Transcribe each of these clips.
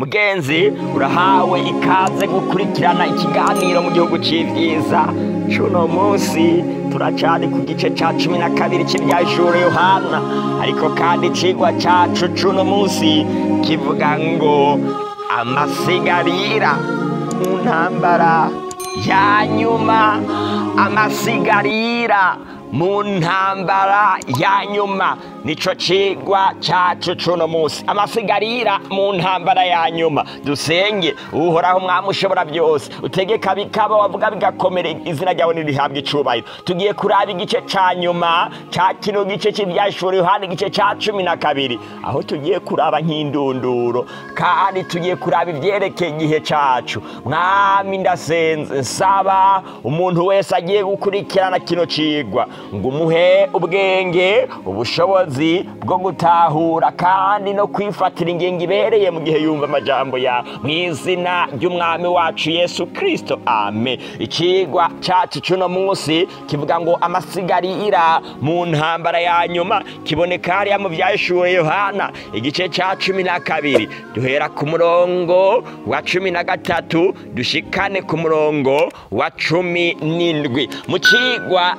mugenzi urahawe ikaze gukurikirana ikiganiro mu gihugu c'ivyiza. Cuno munsi turacari ku gice ca cumi na kabiri c'ivyajuru yohana. Ariko kandi icigwa cacu cuno munsi kivuga ngo amasigarira mu ntambara ya nyuma. Amasigarira mu ntambara ya nyuma nico cigwa cacu cuno munsi. Amasigarira mu ntambara ya nyuma. Dusenge uhoraho mwami ushobora byose. Utegeka bikaba wavuga bigakomera. Izina ryawe nirihabwa icubahiro. Tugiye kuraba igice ca nyuma ca kino gice c'ivyashuri yohana igice ca cumi na kabiri. Aho tugiye kuraba nk'indunduro kandi tugiye kuraba ivyerekeye igihe cacu. Mwami ndasenze nsaba umuntu wese agiye gukurikirana kino cigwa. Ngo umuhe ubwenge ubushobozi bwo gutahura kandi no kwifatira ingingo ibereye mu gihe yumva amajambo yawe mu izina ry'umwami wacu yesu kirisito ame ikigwa cacu cuno munsi kivuga ngo amasigarira mu ntambara ya nyuma kiboneka hariya mu vyashuwe yohana igice ca cumi na kabiri. Duhera ku murongo wa cumi na gatatu dushikane ku murongo wa cumi n'indwi. Mu cigwa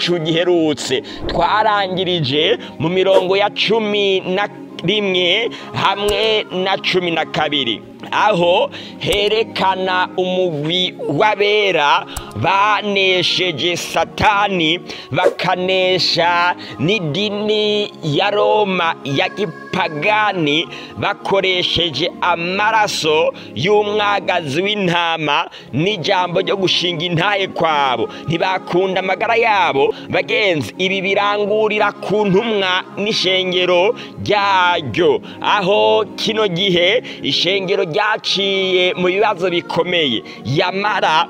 cacu giherutse. Twarangirije mu mirongo ya cumi na rimwe hamwe na cumi na kabiri. Aho herekana umugwi w'abera banesheje satani bakanesha n'idini ya roma ya gipagani bakoresheje amaraso y'umwagazi w'intama n'ijambo ryo gushinga intaye kwabo. Ntibakunda amagara yabo. Bagenzi ibi birangurira ku ntumwa n'ishengero ryaryo. Aho kino gihe ishengero ryaciye mu bibazo bikomeye. Yamara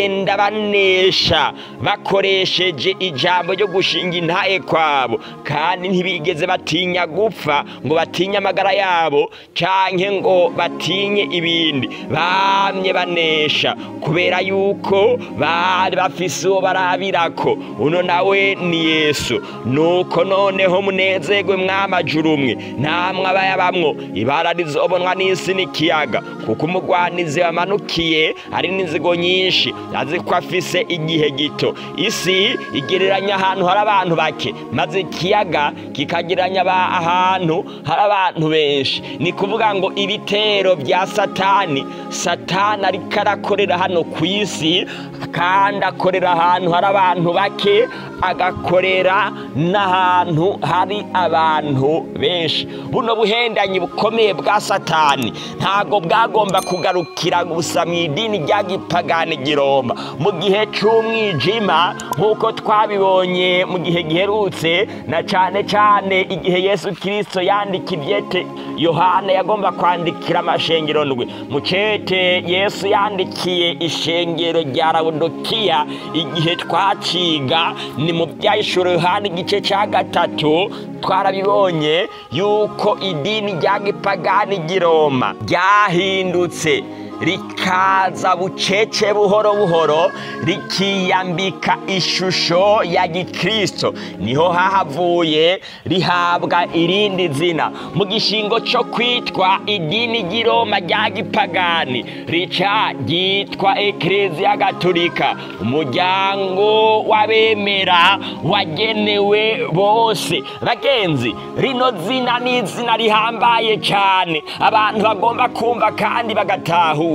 bagenda banesha bakoresheje ijambo ryo gushinga intaye kwabo. Kandi ntibigeze batinya gupfa ngo batinye amagara yabo canke ngo batinye ibindi. Bamye banesha kubera yuko bari bafise uwo barabirako. Uno nawe ni yesu. Nuko noneho munezerwe mwamajuru umwe. Namwe abayabamwo ibara rizobonwa n'isi n'ikiyaga. Kuko umugwanizi wamanukiye ari n'inzigo nyinshi. Azi ko afise igihe gito. Isi igereranya ahantu hari abantu bake. Maze ikiyaga kikagereranya ahantu hari abantu benshi. Ni kuvuga ngo ibitero bya satani. Satani ariko arakorera hano ku isi kandi akorera ahantu hari abantu bake agakorera n'ahantu hari abantu benshi. Buno buhendanyi bukomeye bwa satani. Ntabwo bwagomba kugarukira gusa mu idini rya gipagani giromba mu gihe cy'umwijima nk'uko twabibonye mu gihe giherutse na cyane cyane igihe yesu kirisito yandika ibyete yohana yagomba kwandikira amashengero ndwi. Mu cete yesu yandikiye ishengero rya rabudokiya igihe twaciga ni mu byayishuro yohana igice cya gatatu twarabibonye yuko idini rya gipagani giroma ryahindutse. Rikaza bucece buhoro buhoro rikiyambika ishusho ya gikristo. Niho hahavuye rihabwa irindi zina. Mu gishingo cyo kwitwa idini ry'iroma rya gipagani rica ryitwa ekereziya gatolika. Umuryango w'abemera wagenewe bose. Bagenzi rino zina ni izina rihambaye cyane abantu bagomba kumva kandi bagatahura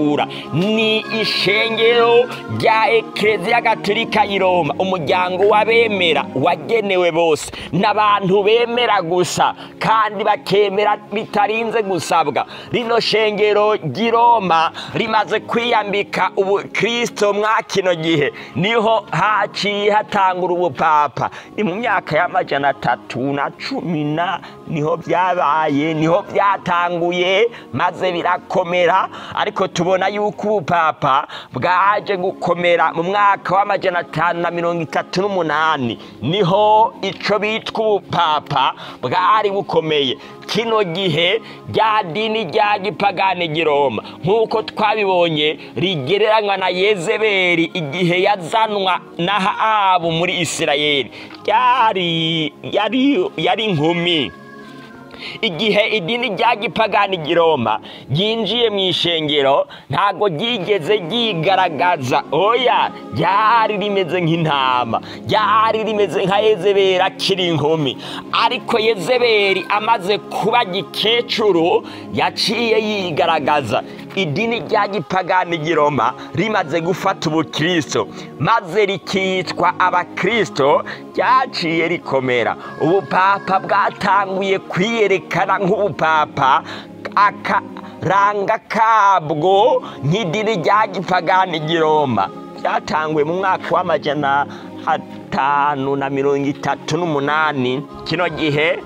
ni ishengero rya ekereziya gatolika y'i roma. Umuryango w'abemera wagenewe bose. N'abantu bemera gusa kandi bakemera bitarinze gusabwa. Rino shengero ry'i roma rimaze kwiyambika ubukristo mwa kino gihe. Niho haciye hatangura ubupapa. Ni mu myaka y'amajana atatu na cumi na ni ho byabaye ni ho byatanguye maze birakomera. Ariko tubona yuko ubupapa bwaje gukomera mu mwaka w'amajana atanu na mirongo itatu n'umunani. Niho ico bitwa ubupapa bwari bukomeye. Kino gihe rya dini rya gipagani giroma nk'uko twabibonye rigereranywa na yezebeli igihe yazanwa na ahabu muri isirayeli. Yari yari inkumi. Igihe idini rya gipagani giroma ryinjiye mu ishengero ntabwo ryigeze ryigaragaza. Oya ryari rimeze nk'intama ryari rimeze nka yezeberi akiri inkumi. Ariko yezeberi amaze kuba gikecuru yaciye yigaragaza. Idini rya gipagani giroma rimaze gufata ubukristo maze rikitwa abakristo ryaciye rikomera. Ubupapa bwatanguye kwiyerekana nk'ubupapa akaranga kabwo nk'idini rya gipagani giroma. Byatanguye mu mwaka w'amajana atanu na mirongo itatu n'umunani. Kino gihe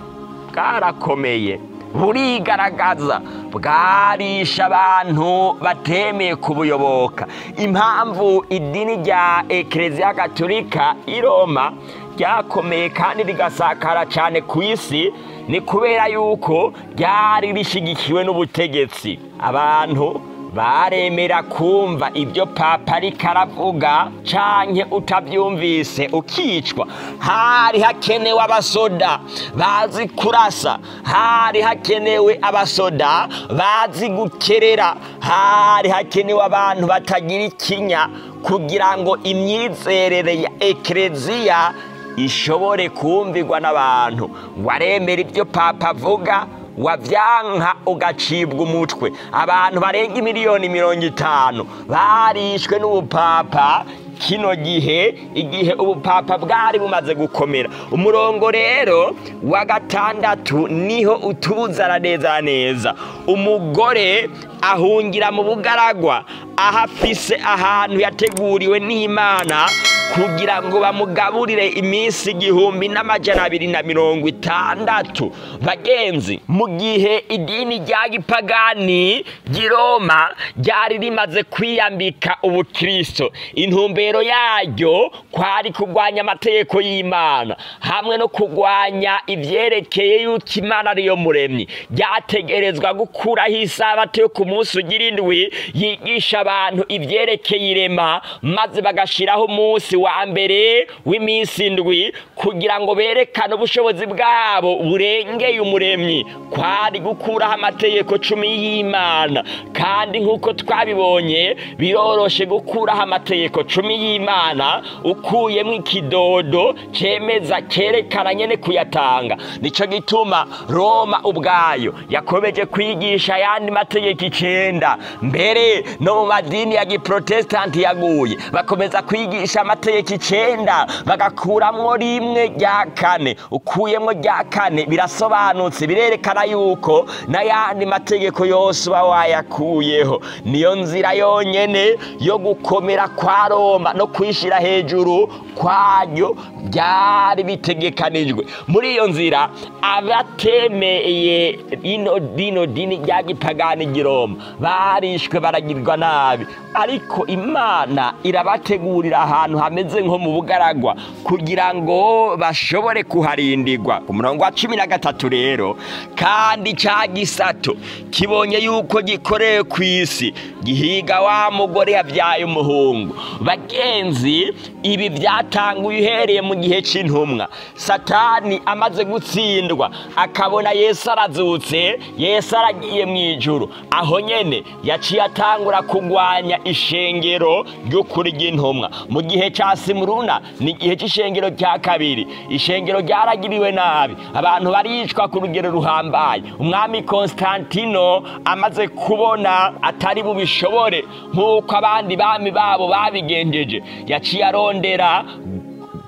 bwarakomeye. Burigaragaza bwarisha abantu batemeye kubuyoboka. Impamvu idini rya ekereziya gatolika i roma ryakomeye kandi rigasakara cyane ku isi ni kubera yuko ryari rishyigikiwe n'ubutegetsi. Abantu baremera kumva ibyo papa ariko aravuga canke utabyumvise ukicwa. Hari hakenewe abasoda bazi kurasa hari hakenewe abasoda bazi gukerera hari hakenewe abantu batagira ikinya kugira ngo imyizerere ya ekereziya ishobore kumvirwa n'abantu. Waremera ibyo papa avuga wabyanka ugacibwa umutwe. Abantu barenga miliyoni mirongo itanu. Barishwe n'ubupapa. Kino gihe igihe ubupapa bwari bumaze gukomera. Umurongo rero wa gatandatu ni ho utuzana neza neza. Umugore ahungira mu bugaragwa aho afise ahantu yateguriwe n'imana kugira ngo bamugaburire iminsi igihumbi n'amajana abiri na mirongo itandatu. Bagenzi mu gihe idini rya gipagani ry'iroma ryari rimaze kwiyambika ubukristo intumbero yaryo kwari kurwanya amategeko y'imana hamwe no kurwanya ivyerekeye yuko imana ariyo muremyi. Ryategerezwa gukuraho isabato yo ku munsi ugira indwi yigisha abantu ivyerekeye irema maze bagashiraho umunsi wa mbere w'iminsi indwi kugira ngo berekane ubushobozi bwabo burengeye umuremyi. Kwari gukuraho amategeko cumi y'imana. Kandi nk'uko twabibonye biroroshe gukuraho amategeko cumi y'imana ukuyemo ikidodo cyemeza cyerekana nyine kuyatanga. Nicyo gituma roma ubwayo yakomeje kwigisha ayandi mategeko icyenda mbere no mu madini ya giprotesitanti yaguye bakomeza kwigisha amategeko icyenda bagakuramwo rimwe rya kane. Ukuyemo rya kane birasobanutse birerekana yuko n'ayandi mategeko yose uba wayakuyeho. Niyo nzira yonyine yo gukomera kwa roma no kwishyira hejuru kwaryo byari bitegekanijwe. Muri iyo nzira abatemeye ino dino dini rya gipagani giroma barishwe baragirwa nabi. Ariko imana irabategurira ahantu hameze nko mu bugaragwa kugira ngo bashobore kuharindirwa. Ku murongo wa cumi na gatatu rero kandi cya gisato kibonye yuko gikorewe ku isi gihiga wa mugore yabyaye umuhungu. Bagenzi ibi byatanguye uhereye mu gihe cy'intumwa satani amaze gutsindwa akabona yesu arazutse yesu aragiye mu ijuru. Aho nyine yaciye atangura kurwanya ishengero ry'ukuri ry'intumwa. Mu gihe cya simuruna ni igihe cy'ishengero rya kabiri. Ishengero ryaragiriwe nabi. Abantu baricwa ku rugero ruhambaye. Umwami konstantino amaze kubona atari bubishobore nk'uko abandi bami babo babigenjeje. Yaciye arondera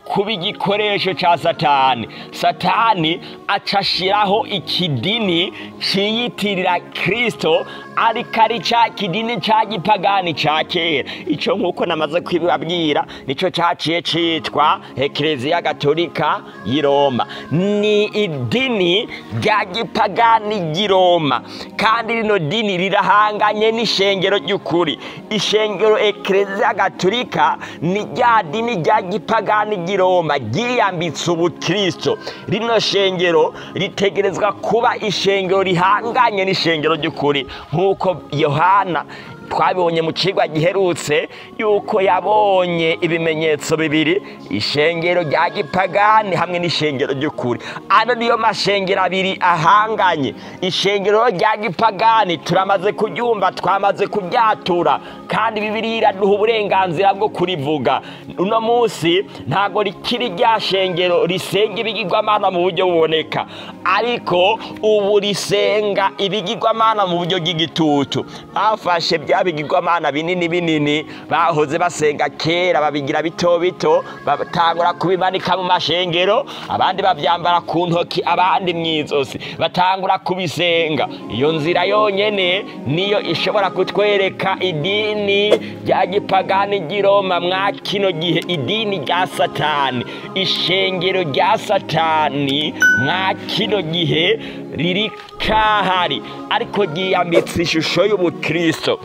kuba igikoresho cya satani. Satani acashiraho ikidini ciyitirira kirisito ari cya kidini cya gipagani cya kera. Icyo nk'uko namaze kubibabwira ni cyo cyaciye cyitwa ekereziya gatolika y'i roma. Ni idini rya gipagani ry'i roma kandi rino dini rirahanganye n'ishengero ry'ukuri. Ishengero ekereziya gatolika ni rya dini rya gipagani ry'i roma ryiyambitse ubukristo. Rino shengero ritegerezwa kuba ishengero rihanganye n'ishengero ry'ukuri. Nk'uko yohana twabibonye mu kigwa giherutse yuko yabonye ibimenyetso bibiri ishengero rya gipagani hamwe n'ishengero ry'ukuri. Ano niyo mashengero abiri ahanganye. Ishengero rya gipagani turamaze kuryumva twamaze kubyatura kandi bibiri iraduha uburenganzira bwo kurivuga. Uno munsi ntabwo rikiri rya shengero risenga ibigirwamana mu buryo buboneka. Ariko ubu risenga ibigirwamana mu buryo bw'igitutu. Bafashe bya bigirwamana binini binini bahoze basenga kera babigira bito bito batangura kubimanika mu mashengero abandi babyambara ku ntoki abandi mu izosi batangura kubisenga. Iyo nzira yonyine niyo ishobora kutwereka idini rya gipagani ry'i Roma mwa kino gihe idini rya satani. Ishengero rya satani mwa kino gihe riri kahari ariko ryiyambitse ishusho y'ubukristo.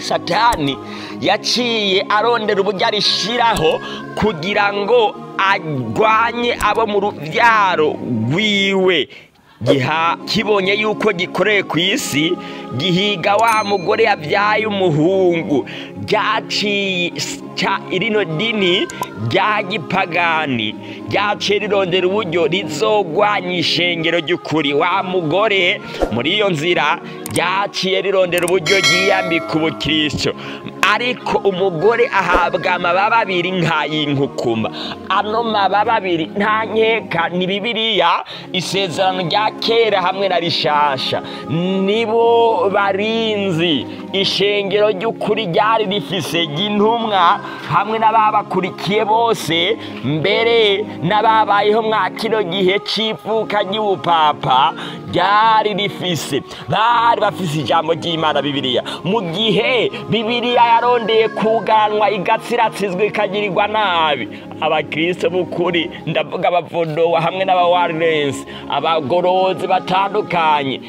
Satani yaciye arondera uburyo arishiraho kugira ngo arwanye abo mu rubyaro rwiwe. Giha kibonye yuko gikoreye ku isi gihiga wa mugore yabyaye umuhungu. Ryaciye rino dini rya gipagani ryaciye rirondera uburyo rizogwanya ishengero ry'ukuri. Wa mugore muri iyo nzira ryaciye rirondera uburyo ryiyambika ubukristo. Ariko umugore ahabwa amababa abiri nk'ay'inkukuma ano mababa abiri nta nkeka ni bibiriya isezerano rya kera hamwe na rishasha. Nibo barinzi. Ishengero ry'ukuri ryari rifise intumwa hamwe n'ababakurikiye bose mbere n'ababayeho mwa kino gihe cy'ivuka ry'ubupapa ryari rifise. Bari bafise ijambo ry'imana bibiriya mu gihe bibiriya yarondeye kuganwa igatsiratsizwa ikagirirwa nabi. Abakristo b'ukuri ndavuga abavudowa hamwe n'abawarensi abagorozi batandukanye.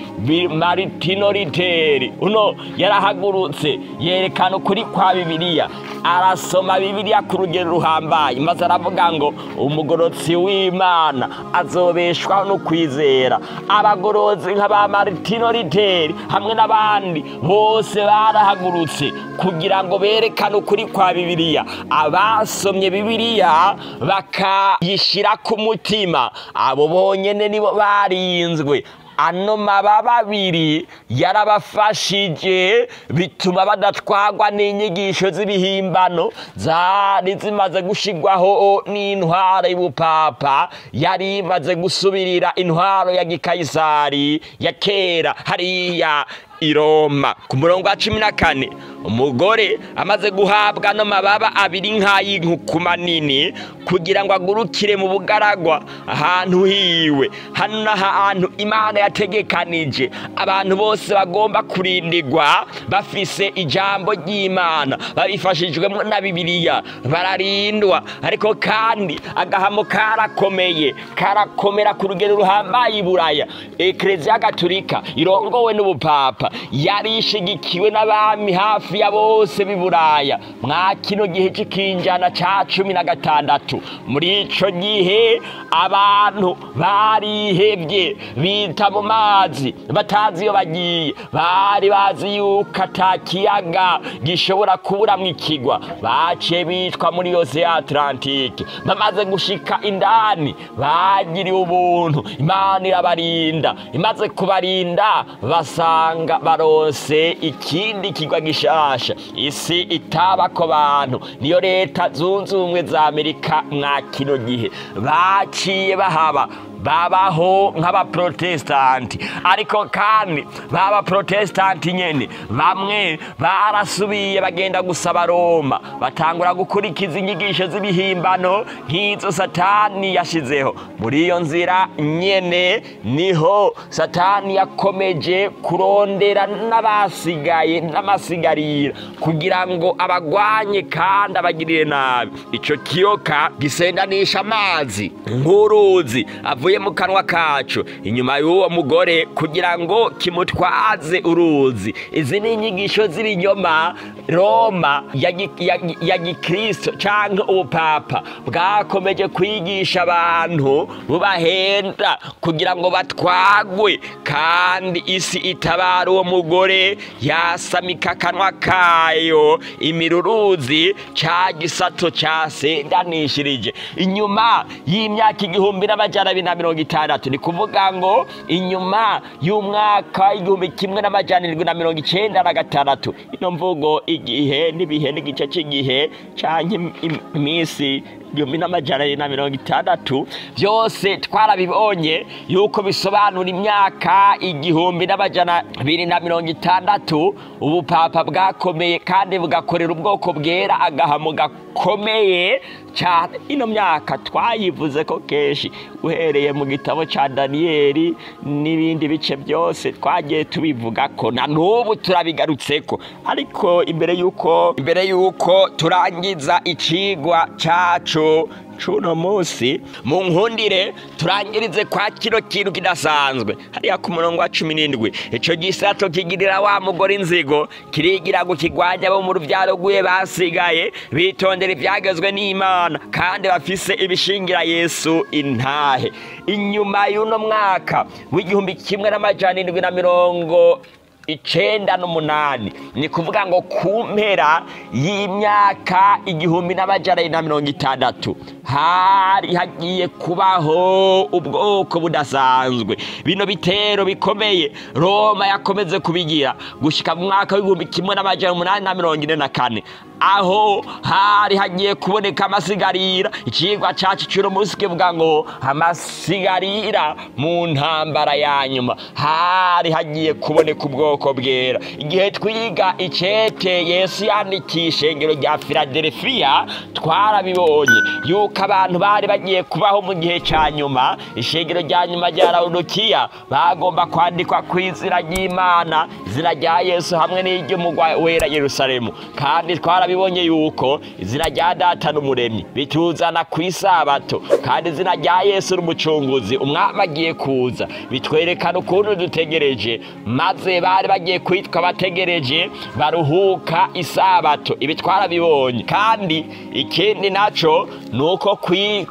Maritino riteri uno yarahagurutse yerekana ukuri kwa bibiriya arasoma bibiriya ku rugero ruhambaye. Maze aravuga ngo umugorotsi w'imana azobeshwaho no kwizera abagorozi nka ba maritino riteri hamwe n'abandi bose barahagurutse kugira ngo berekane ukuri kwa bibiriya abasomye bibiriya bakayishyira ku mutima. Abo bonyine nibo barinzwe. Ano mababa abiri yarabafashije bituma badatwagwa n'inyigisho z'ibihimbano zari zimaze gushyirwaho n'intwaro y'ubupapa. Yari imaze gusubirira intwaro ya gikayisari ya kera hariya. I Roma ku murongo wa cumi na kane umugore amaze guhabwa ano mababa abiri nk'ay'inkukuma nini kugira ngo agurukire mu bugaragwa ahantu hiwe. Hano n'ahantu imana yategekanije. Abantu bose bagomba kurindirwa bafise ijambo ry'imana. Babifashijwemo na bibiliya. Bararindwa. Ariko kandi agahamo karakomeye. Karakomera ku rugero ruhambaye i buraya. Ekereziya gatulika irongowe n'ubupapa. Yari ishigikiwe n'abami hafi ya bose b'i buraya. Mwa kino gihe cy'ikinjana cya cumi na gatandatu. Muri icyo gihe abantu barihebye bita mu mazi batazi iyo bagiye. Bari bazi yuko atakiyaga gishobora kuburamo ikigwa. Baciye bitwa muri yose ya atlantike. Bamaze gushika indani bagiriwe ubuntu. Imana irabarinda. Imaze kubarinda basanga barose ikindi kigwa gishasha. Isi itabako bantu. Niyo leta zunze ubumwe za amerika mwa kino gihe. Baciye bahaba. Babaho nk'abaprotesitanti ariko kandi b'abaprotesitanti nyine bamwe barasubiye bagenda gusaba roma. Batangura gukurikiza inyigisho z'ibihimbano nk'izo satani yashyizeho muri iyo nzira nyine ni ho satani yakomeje kurondera n'abasigaye n'amasigarira kugira ngo abagwanye kandi abagirire nabi. Icyo kiyoka gisendanisha amazi nk'uruzi avuye cyavuye mu kanwa kacu. Inyuma y'uwo mugore kugira ngo kimutwaze uruzi. Izi ni inyigisho z'ibinyoma roma ya gi- ya gi- ya gikristo cyangwa ubupapa bwakomeje kwigisha abantu bubahenda kugira ngo batwagwe. Kandi isi itabara uwo mugore yasamika akanwa kayo. Imiruruzi cya gisato cyasendanishirije inyuma y'imyaka igihumbi n'amajana abiri na mirongo itandatu. Ni kuvuga ngo inyuma y'umwaka igihumbi kimwe n'amajana irindwi na mirongo icyenda na gatandatu. Ino mvugo igihe n'ibihe n'igice cy'igihe cyangwa im- im- iminsi igihumbi n'amajana abiri na mirongo itandatu byose twarabibonye yuko bisobanura imyaka igihumbi n'amajana abiri na mirongo itandatu. Ubupapa bwakomeye kandi bugakorera ubwoko bwera agahamo gakomeye. Cyane. Ino myaka twayivuze ko kenshi uhereye mu gitabo cya daniyeli n'ibindi bice byose twagiye tubivuga ko na n'ubu turabigarutseko. Ariko imbere y'uko imbere y'uko turangiza ikigwa cyacu cuno munsi mu nkundire turangirize kwa kino kintu kidasanzwe. Hariya ku murongo wa cumi n'indwi. Ico gisato kigirira wa mugore inzigo kirigira ngo kigwanye abo mu ruvyaro rwiwe basigaye bitondera ivyagezwe n'imana. Kandi bafise ibishingira yesu intahe. Inyuma y'uno mwaka w'igihumbi kimwe n'amajana indwi na mirongo icenda n'umunani. Ni kuvuga ngo ku mpera y'imyaka igihumbi n'amajana abiri na mirongo itandatu hari hagiye kubaho ubwoko budasanzwe. Bino bitero bikomeye roma yakomeze kubigira gushika mu mwaka w'igihumbi kimwe n'amajana umunani na mirongo ine na kane. Aho hari hagiye kuboneka amasigarira. Ikigwa cacu cy'uno munsi kivuga ngo amasigarira mu ntambara ya nyuma. Hari hagiye kuboneka ubwoko bwera. Igihe twiga icete yesu yandikiye ishengero rya filadelfiya twarabibonye. Yuko abantu bari bagiye kubaho mu gihe cya nyuma ishengero rya nyuma rya lawudokiya bagomba kwandikwa ku izina ry'imana izina rya yesu hamwe n'iry'umugwa wera yerusalemu. Kandi twarabibonye yuko izina rya data n'umuremyi bituzana ku isabato. Kandi izina rya yesu n'umucunguzi umwami agiye kuza. Bitwerekana ukuntu dutegereje maze bari bagiye kwitwa bategereje baruhuka isabato. Ibi twarabibonye. Kandi ikindi naco ni uko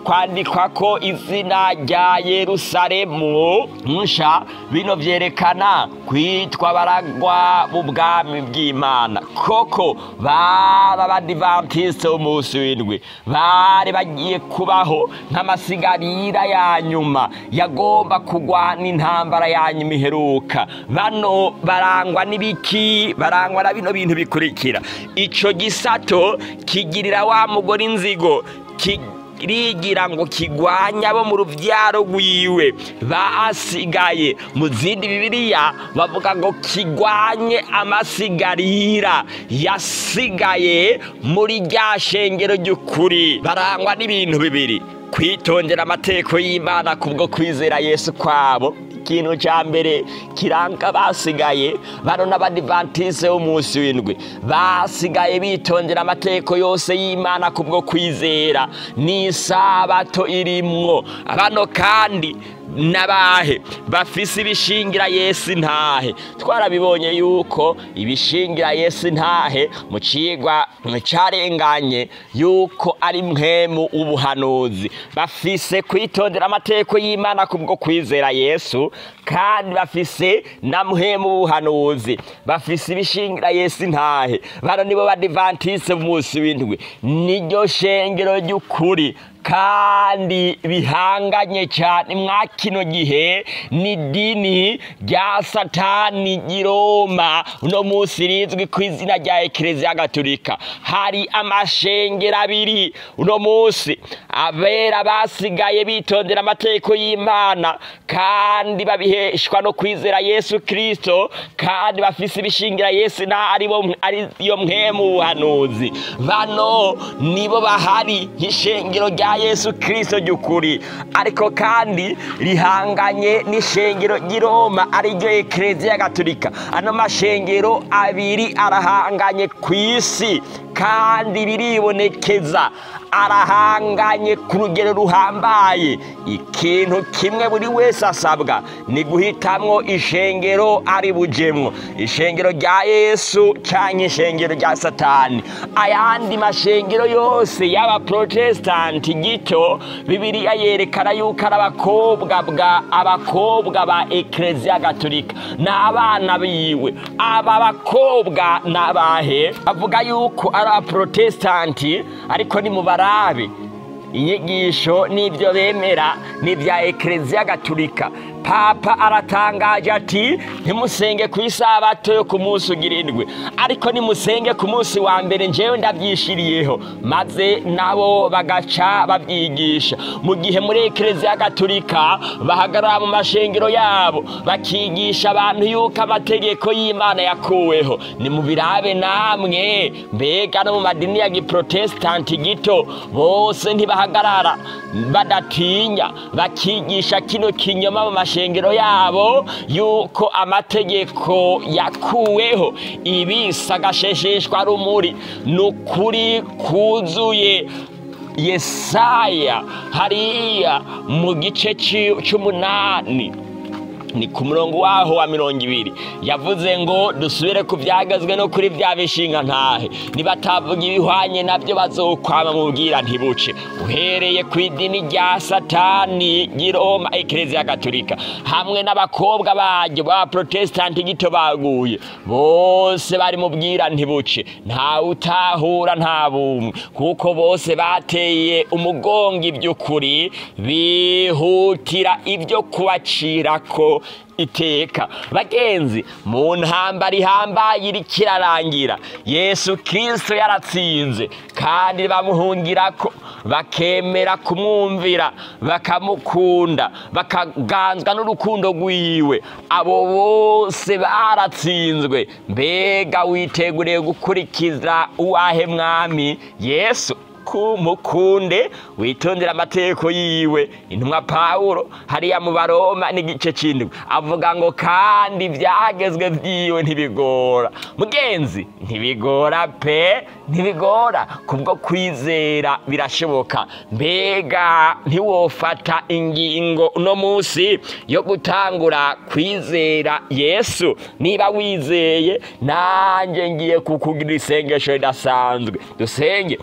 kwandikwa ko izina rya yerusalemu nsha bino vyerekana kwitwa baragwa b'ubwami bw'imana. Koko bari abadivantisite b'umunsi w'indwi. Bari bagiye kubaho nk'amasigarira ya nyuma. Yagomba kugwana intambara ya nyuma iheruka. Bano barangwa n'ibiki barangwa na bino bintu bikurikira. Ico gisato kigirira wa mugore inzigo kirigira ngo kigwanye abo mu ruvyaro rwiwe. Basigaye mu zindi bibiliya bavuga ngo kigwanye amasigarira. Yasigaye muri rya shengero ry'ukuri. Barangwa n'ibintu bibiri kwitondera amategeko y'imana kubwo kwizera yesu kwabo ikintu cya mbere kiranga basigaye bano n'abadivantisite b'umunsi w'indwi. Basigaye bitondera amategeko yose y'imana kubwo kwizera. N'isabato irimwo. Bano kandi n'abahe? Bafise ibishingira yesu intahe twarabibonye yuko ibishingira yesu intahe mu cigwa carenganye yuko ari mwemu w'ubuhanuzi. Bafise kwitondera amategeko y'imana kubwo kwizera yesu kandi bafise na mwemu w'ubuhanuzi. Bafise ibishingira yesu intahe bano nibo badivantise b'umunsi w'indwi. Niryo shengero ry'ukuri. Kandi bihanganye cyane mwa kino gihe ni dini rya satani ry'iroma uno munsi rizwi ku izina rya ekereziya gatolika. Hari amashengero abiri uno munsi. Abera basigaye bitondera amategeko y'imana. Kandi babiheshwa no kwizera yesu kirisito kandi bafise ibishingira yesu na ariyo mwemu buhanuzi bano nibo bahari nk'ishengero rya yesu kirisito ry'ukuri. Ariko kandi rihanganye n'ishengero ry'i roma ari ryo ekereziya gatolika. Ano mashengero abiri arahanganye ku isi kandi biribonekeza. Arahanganye ku rugero ruhambaye. Ikintu kimwe buri wese asabwa ni guhitamwo ishengero ari bujemwo. Ishengero rya yesu cyangwa ishengero rya satani. Ayandi mashengero yose y'abaprotesitanti gito bibiliya yerekana yuko ari abakobwa bwa abakobwa ba ekereziya gatolika. Ni abana biwe. Aba bakobwa ni abahe avuga yuko ari abaprotesitanti ariko ni mu barabe inyigisho n'ibyo bemera ni ibya ekereziya gatolika papa aratangaje ati ntimusenge ku isabato yo ku munsi ugira indwi ariko nimusenge ku munsi wa mbere njyewe ndabyishiriyeho. Maze nabo bagaca babyigisha. Mu gihe muri ekereziya gatolika bahagarara mu mashengero yabo bakigisha abantu yuko amategeko y'imana yakuweho. Ni mu birabe namwe mbega no mu madini ya giprotesitanti gito bose ntibahagarara. Badatinya bakigisha kino kinyoma mu mashengero yabo yuko amategeko yakuweho. Ibisa rumuri. Ni ukuri kuzuye yesaya hariya mu gice cy'umunani ni ku murongo waho wa mirongo ibiri. Yavuze ngo dusubire ku byagazwe no kuri bya bishinga ntahe. Nibatavuga ibihwanye na byo bazokwama mubwira ntibuce. Uhereye ku idini rya satani ry'iroma ekereziya gatolika hamwe n'abakobwa baryo b'abaprotesitanti gito baguye. Bose bari mubwira ntibuce. Ntawe utahura nta bumwe. Kuko bose bateye umugongo iby'ukuri bihutira ibyo kubacirako. Iteka. Bagenzi mu ntambara ihambaye iri kirarangira. Yesu kirisito yaratsinze kandi bamuhungirako bakemera kumwumvira bakamukunda bakaganzwa n'urukundo rwiwe. Abo bose baratsinzwe. Mbega witeguriye gukurikiza uwahe mwami? Yesu. Kumukunde witondera amategeko yiwe. Intumwa pawulo hariya mu baroma n'igice cy'indwi avuga ngo kandi ibyagezwe byiwe ntibigora. Mugenzi ntibigora pe ntibigora. Kubwo kwizera birashoboka. Mbega ntiwofata ingingo uno munsi yo gutangura kwizera yesu. Niba wizeye nanjye ngiye kukugira isengesho ridasanzwe. Dusenge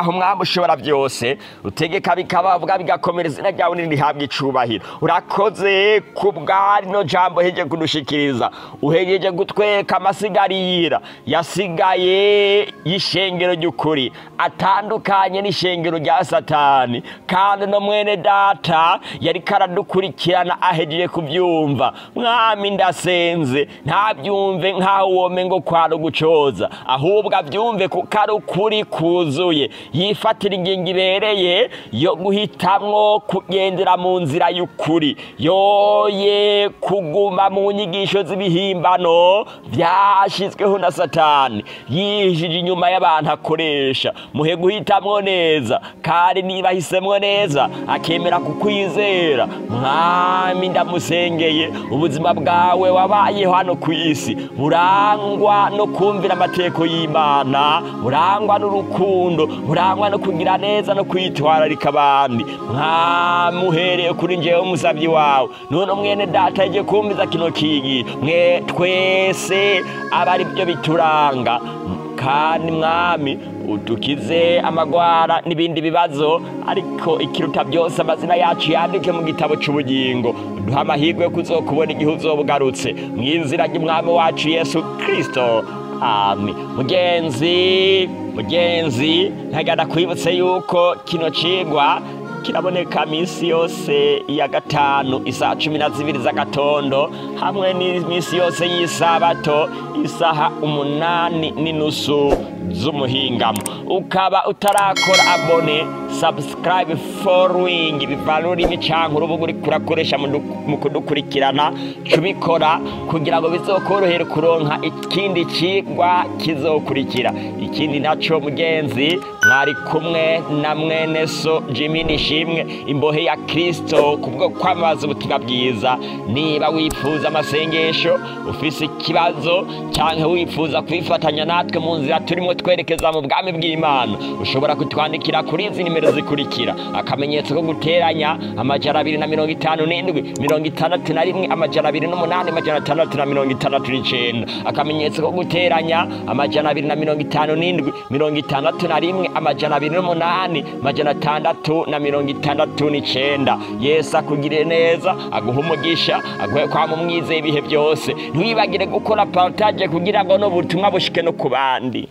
uhoraho umwami ushobora byose utegeka bikabavuga bigakomera izina ryawe nirihabwa icubahiro. Urakoze ku bwa rino jambo heje kudushikiriza. Uhejeje gutwereka amasigarira. Yasigaye y'ishengero ry'ukuri. Atandukanye n'ishengero rya satani. Kandi no mwene data yari karadukurikirana ahejeje kubyumva mwami ndasenze ntabyumve nk'aho wome ngo kwari ugucoza ahubwo abyumve kuko ari ukuri kuzuye. Yifatira ingingo ibereye yo guhitamwo kugendera mu nzira y'ukuri. Yoye kuguma mu nyigisho z'ibihimbano byashyizweho na satani. Yihishije inyuma y'abantu akoresha. Muhe guhitamwo neza kandi niba ahisemwo neza akemera kukwizera. Mwami ndamusengeye ubuzima bwawe wabayeho hano ku isi. Burangwa no kumvira amategeko y'imana burangwa n'urukundo burangwa no kugira neza no kwitwararika abandi. Mwamuhereye kuri njyewe umusabyi wawe. None mwene data yagiye kumviza kino kigi mwe twese aba ari byo bituranga. Kandi mwami udukize amagwara n'ibindi bibazo ariko ikiruta byose amazina yacu yandike mu gitabo cy'ubugingo duha amahirwe yo kuzokubona igihe uzoba ugarutse mu izina ry'umwami wacu yesu kirisito amen. Mugenzi. Mugenzi ntagana kwibutse yuko kino cigwa kiraboneka minsi yose ya gatanu isaha cumi na zibiri z'agatondo hamwe n'iminsi yose y'isabato isaha umunani n'inusu z'umuhingamo. Ukaba utarakora abone subscribe following bivana ururimi cyangwa urubuga uri kurakoresha mu kudukurikirana cubikora kugira ngo bizokorohere kuronka ikindi cigwa kizokurikira. Ikindi naco mugenzi mwari kumwe na mwene so jimmy nishimwe imbohe ya kirisito kubwo kwamamaza ubutumwa bwiza. Niba wifuza amasengesho ufise ikibazo cyangwa wifuza kwifatanya natwe mu nzira turimo twerekeza mu bwami bw'imana ushobora kutwandikira kuri izi nimero zikurikira. Akamenyetso ko guteranya amajana abiri na mirongo itanu n'indwi mirongo itandatu na rimwe amajana abiri n'umunani amajana atandatu na mirongo itandatu n'icenda. Akamenyetso ko guteranya amajana abiri na mirongo itanu n'indwi mirongo itandatu na rimwe amajana abiri n'umunani amajana atandatu na mirongo itandatu n'icenda. Yesu akugirire neza aguha umugisha aguhe kwama umwizeye ibihe byose. Ntiwibagire gukora partage kugira ngo n'ubutumwa bushike no ku bandi.